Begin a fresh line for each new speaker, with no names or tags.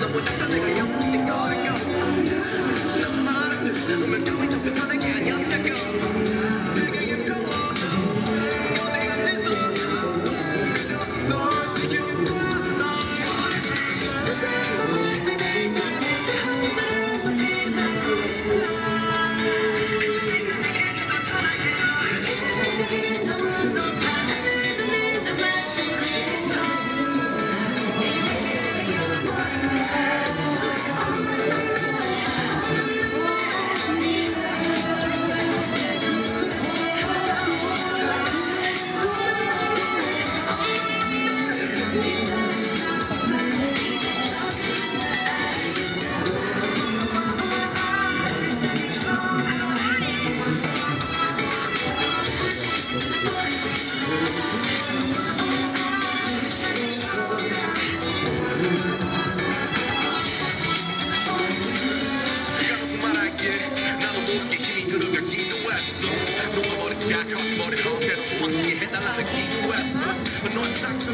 너무 작다 내가 영웅인 거는 거 너무 많은 듯 오면 가위 sucesso Nunca var det ska, kanske var det hatet Oavsett, hela landet gick OS
Men
någon sagt